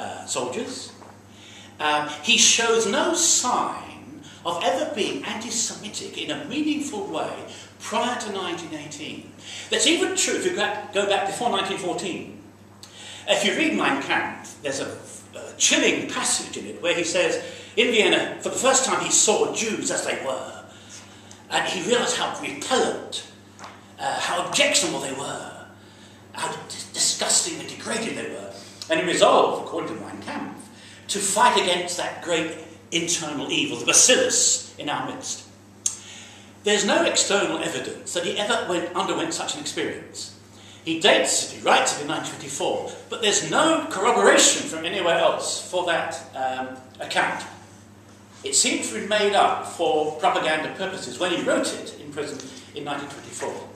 uh, soldiers. Um, he shows no sign of ever being anti-Semitic in a meaningful way prior to 1918. That's even true if you go back before 1914. If you read Mein Kampf, there's a, a chilling passage in it where he says, in Vienna, for the first time he saw Jews as they were, and he realized how repellent, uh, how objectionable they were, how disgusting and degrading they were. And he resolved, according to Mein Kampf, to fight against that great internal evil, the bacillus in our midst. There's no external evidence that he ever went, underwent such an experience. He dates it, he writes it in 1924, but there's no corroboration from anywhere else for that um, account. It seems to be made up for propaganda purposes when he wrote it in prison in 1924.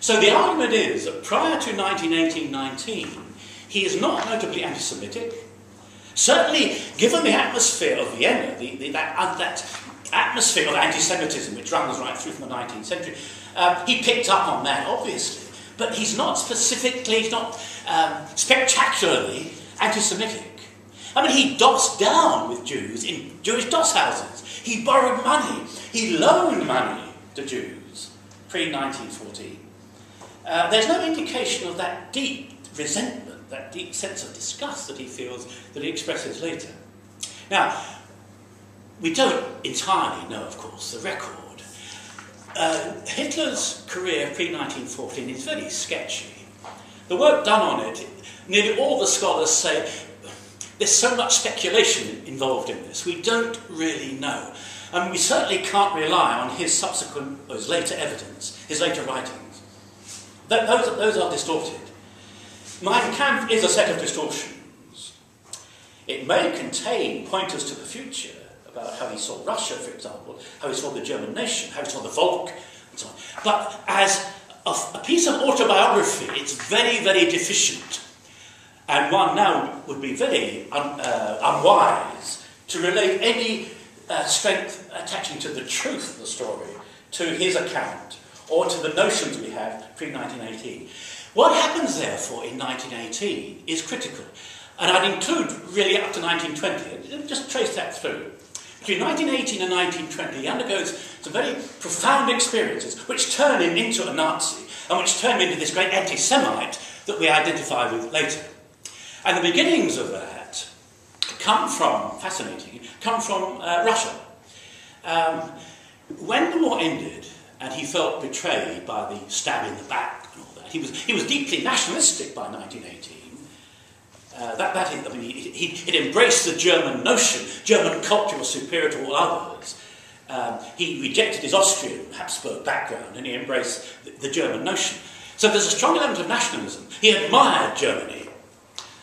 So the argument is that prior to 1918-19, he is not notably anti-Semitic. Certainly, given the atmosphere of Vienna, the, the, that, uh, that atmosphere of anti-Semitism which runs right through from the 19th century, um, he picked up on that, obviously. But he's not specifically, he's not um, spectacularly anti-Semitic. I mean, he dossed down with Jews in Jewish doss houses. He borrowed money. He loaned money to Jews pre-1914. Uh, there's no indication of that deep resentment, that deep sense of disgust that he feels, that he expresses later. Now, we don't entirely know, of course, the record. Uh, Hitler's career pre-1914 is very sketchy. The work done on it, nearly all the scholars say there's so much speculation involved in this. We don't really know. And we certainly can't rely on his subsequent, his later evidence, his later writings. Those, those are distorted. Mein Kampf is a set of distortions. It may contain pointers to the future about how he saw Russia, for example, how he saw the German nation, how he saw the Volk, and so on. But as a, a piece of autobiography, it's very, very deficient. And one now would be very un, uh, unwise to relate any uh, strength attaching to the truth of the story to his account or to the notions we have pre-1918. What happens, therefore, in 1918 is critical. And I'd include really up to 1920, just trace that through. Between 1918 and 1920, he undergoes some very profound experiences which turn him into a Nazi and which turn him into this great anti-Semite that we identify with later. And the beginnings of that come from, fascinating, come from uh, Russia. Um, when the war ended and he felt betrayed by the stab in the back he was, he was deeply nationalistic by 1918. Uh, that, that I mean, he, he, he embraced the German notion. German culture was superior to all others. Um, he rejected his Austrian Habsburg background and he embraced the, the German notion. So there's a strong element of nationalism. He admired Germany.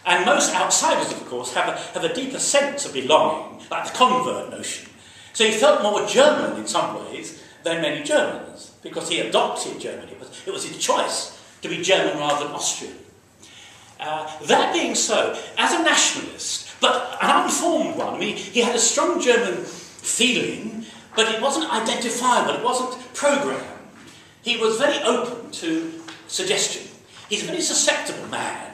And most outsiders, of course, have a, have a deeper sense of belonging, like the convert notion. So he felt more German in some ways than many Germans, because he adopted Germany. It was, it was his choice to be German rather than Austrian. Uh, that being so, as a nationalist, but an unformed one, I mean, he had a strong German feeling, but it wasn't identifiable, it wasn't programmed. He was very open to suggestion. He's a very susceptible man.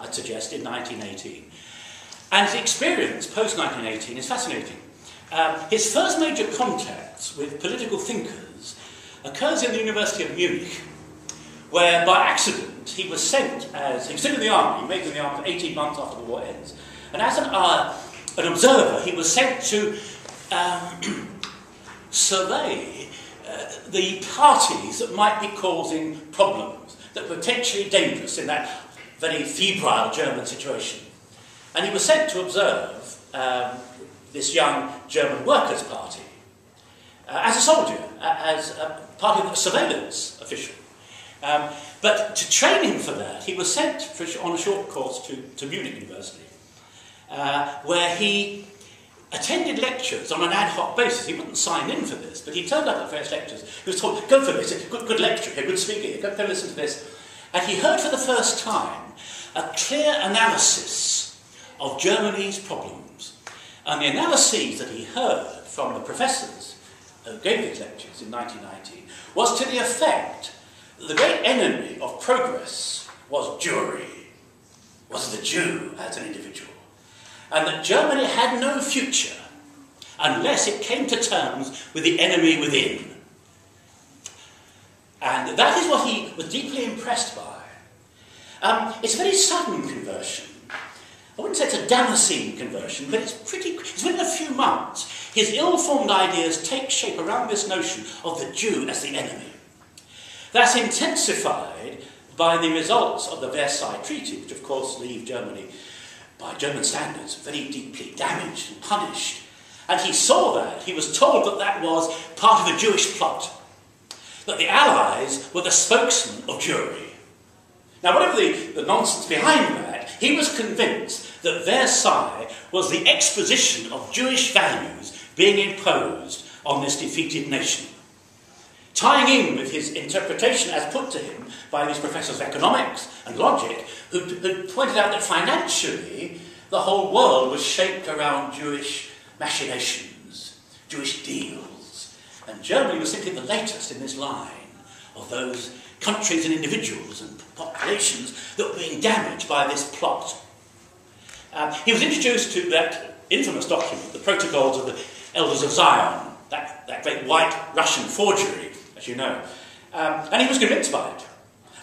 I'd suggest, in 1918. And his experience post-1918 is fascinating. Um, his first major contact with political thinkers occurs in the University of Munich, where by accident he was sent as, he was still in the army, he made in the army for 18 months after the war ends, and as an, uh, an observer he was sent to um, survey uh, the parties that might be causing problems, that were potentially dangerous in that very febrile German situation. And he was sent to observe um, this young German Workers' Party uh, as a soldier, as a part of a surveillance official. Um, but to train him for that, he was sent for, on a short course to, to Munich University, uh, where he attended lectures on an ad hoc basis. He wasn't signed in for this, but he turned up at various lectures. He was told, go for this, good, good lecture here, good speaker here, go, go listen to this. And he heard for the first time a clear analysis of Germany's problems. And the analyses that he heard from the professors who gave these lectures in 1919 was to the effect the great enemy of progress was Jewry, was the Jew as an individual. and that Germany had no future unless it came to terms with the enemy within. And that is what he was deeply impressed by. Um, it's a very sudden conversion. I wouldn't say it's a Damascene conversion, but it's pretty. It's within a few months. His ill-formed ideas take shape around this notion of the Jew as the enemy. That's intensified by the results of the Versailles Treaty, which of course leave Germany, by German standards, very deeply damaged and punished. And he saw that. He was told that that was part of a Jewish plot, that the Allies were the spokesmen of Jewry. Now, whatever the, the nonsense behind that, he was convinced that Versailles was the exposition of Jewish values being imposed on this defeated nation. Tying in with his interpretation as put to him by these professors of economics and logic, who, who pointed out that financially the whole world was shaped around Jewish machinations, Jewish deals. And Germany was simply the latest in this line of those countries and individuals and populations that were being damaged by this plot. Um, he was introduced to that infamous document, the Protocols of the Elders of Zion, that, that great white Russian forgery, as you know. Um, and he was convinced by it.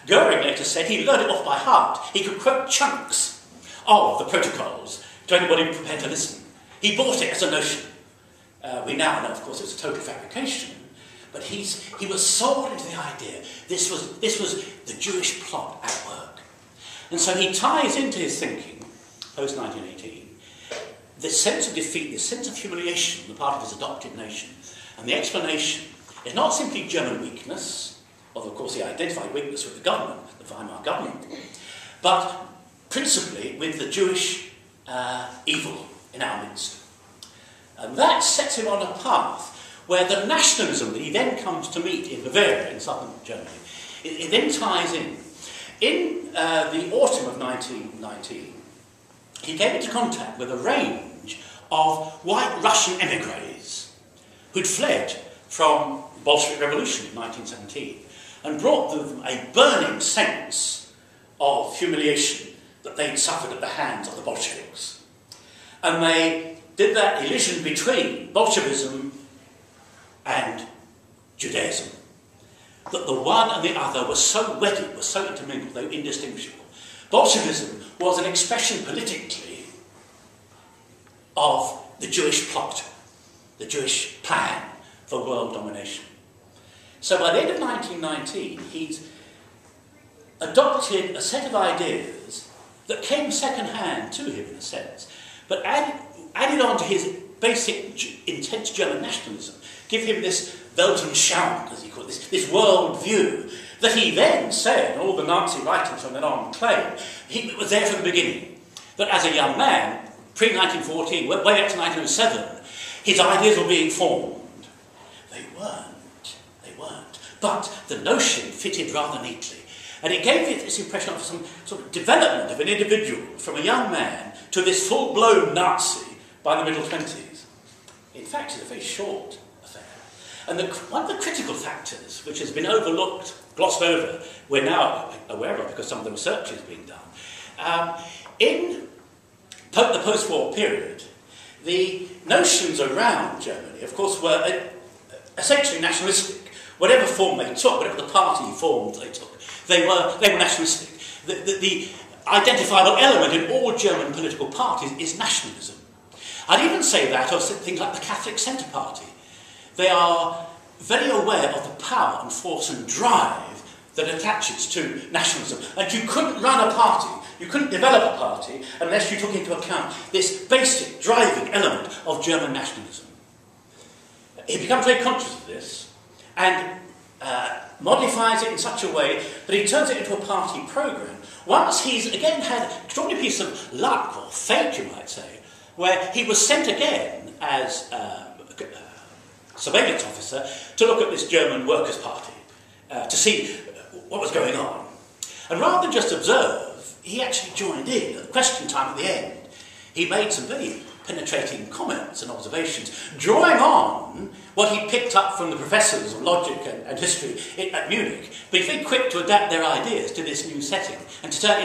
Goering later said he learned it off by heart. He could quote chunks of the protocols to anybody prepared to listen. He bought it as a notion. Uh, we now know, of course, it was a total fabrication. But he's, he was sold into the idea this was, this was the Jewish plot at work. And so he ties into his thinking, post 1918, this sense of defeat, this sense of humiliation on the part of his adopted nation. And the explanation not simply German weakness, although of course he identified weakness with the government, the Weimar government, but principally with the Jewish uh, evil in our midst. And that sets him on a path where the nationalism that he then comes to meet in Bavaria, in southern Germany, it, it then ties in. In uh, the autumn of 1919, he came into contact with a range of white Russian emigres who'd fled from Bolshevik Revolution in 1917 and brought them a burning sense of humiliation that they'd suffered at the hands of the Bolsheviks. And they did that elision between Bolshevism and Judaism. That the one and the other were so wedded, were so intermingled, they were indistinguishable. Bolshevism was an expression politically of the Jewish plot, the Jewish plan for world domination. So by the end of 1919, he's adopted a set of ideas that came second-hand to him in a sense, but added, added on to his basic intense German nationalism, give him this Weltanschauung, as he called it, this, this world view, that he then said, all the Nazi writings from then on claim, he was there from the beginning, that as a young man, pre-1914, way up to 1907, his ideas were being formed. They weren't. They weren't. But the notion fitted rather neatly. And it gave it this impression of some sort of development of an individual from a young man to this full-blown Nazi by the middle 20s. In fact, it's a very short affair. And the, one of the critical factors, which has been overlooked, glossed over, we're now aware of because some of the research is being done, um, in po the post-war period, the notions around Germany, of course, were uh, essentially nationalistic. Whatever form they took, whatever the party forms they took, they were, they were nationalistic. The, the, the identifiable element in all German political parties is nationalism. I'd even say that of things like the Catholic Centre Party. They are very aware of the power and force and drive that attaches to nationalism. And you couldn't run a party, you couldn't develop a party unless you took into account this basic driving element of German nationalism. He becomes very conscious of this and uh, modifies it in such a way that he turns it into a party programme. Once he's again had an extraordinary piece of luck, or fate you might say, where he was sent again as uh, surveillance officer to look at this German Workers' Party, uh, to see what was going on. And rather than just observe, he actually joined in at question time at the end. He made some very penetrating comments and observations, drawing on what he picked up from the professors of logic and, and history at Munich, but he's very quick to adapt their ideas to this new setting and to turn